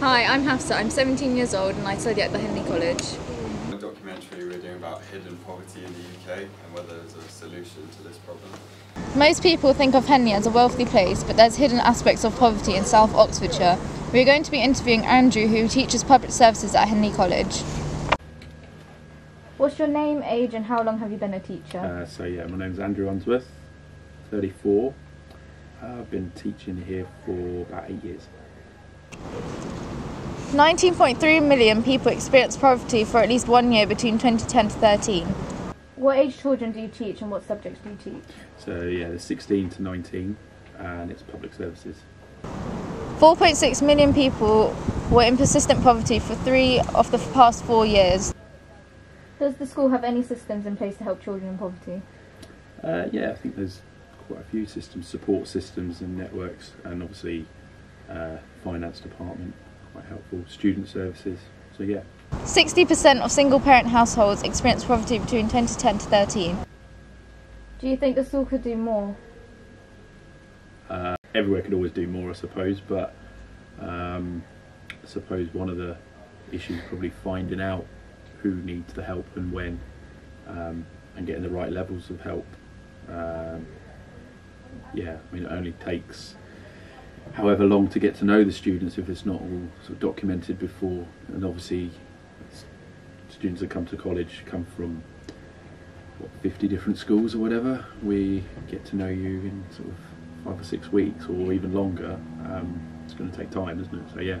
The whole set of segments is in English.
Hi, I'm Hafsah. I'm 17 years old and I study at the Henley College. A documentary we're doing about hidden poverty in the UK and whether there's a solution to this problem. Most people think of Henley as a wealthy place, but there's hidden aspects of poverty in South Oxfordshire. We're going to be interviewing Andrew, who teaches public services at Henley College. What's your name, age, and how long have you been a teacher? Uh, so yeah, my name's Andrew Unsworth, 34. Uh, I've been teaching here for about eight years. 19.3 million people experience poverty for at least one year between 2010 to 13. What age children do you teach and what subjects do you teach? So yeah, there's 16 to 19, and it's public services. 4.6 million people were in persistent poverty for three of the past four years. Does the school have any systems in place to help children in poverty? Uh, yeah, I think there's quite a few systems, support systems and networks, and obviously uh, finance department quite helpful, student services. So yeah. 60% of single parent households experience poverty between 2010 to 10 to 13. Do you think the school could do more? Uh, everywhere could always do more, I suppose, but um, I suppose one of the issues is probably finding out who needs the help and when, um, and getting the right levels of help. Um, yeah, I mean, it only takes however long to get to know the students if it's not all sort of documented before, and obviously students that come to college come from what, 50 different schools or whatever. We get to know you in sort of five or six weeks or even longer. Um, it's going to take time, isn't it? So yeah.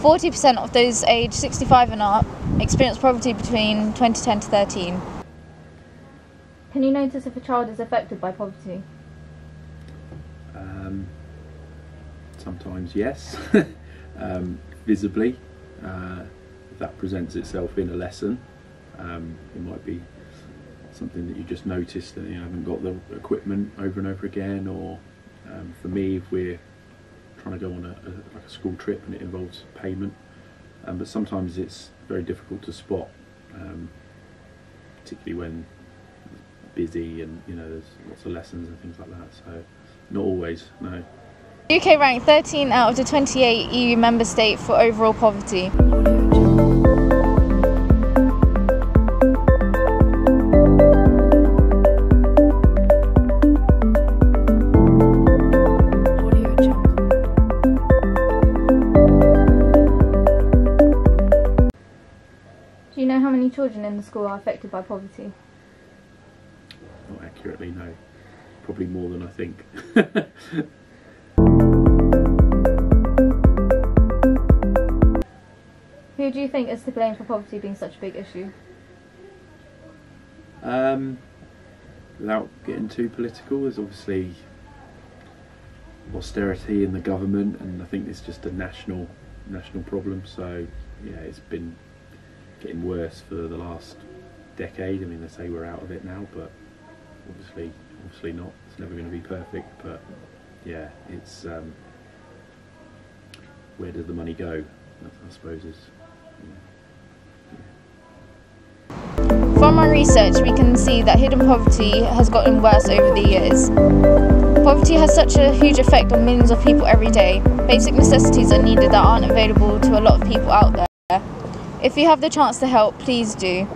40% of those aged 65 and up experience poverty between 2010 to 13. Can you notice if a child is affected by poverty? Um, sometimes yes, um, visibly. Uh, if that presents itself in a lesson, um, it might be something that you just noticed that you haven't got the equipment over and over again, or um, for me, if we're trying to go on a, a, like a school trip and it involves payment, um, but sometimes it's very difficult to spot, um, particularly when busy and you know there's lots of lessons and things like that. So not always, no. UK ranked 13 out of the 28 EU member state for overall poverty. Do you know how many children in the school are affected by poverty? Not accurately, no. Probably more than I think. Who do you think is to blame for poverty being such a big issue? Um, without getting too political, there's obviously austerity in the government, and I think it's just a national national problem. So yeah, it's been getting worse for the last decade. I mean, they say we're out of it now, but obviously, obviously not. It's never going to be perfect, but yeah, it's um, where does the money go? I suppose is. From our research, we can see that hidden poverty has gotten worse over the years. Poverty has such a huge effect on millions of people every day. Basic necessities are needed that aren't available to a lot of people out there. If you have the chance to help, please do.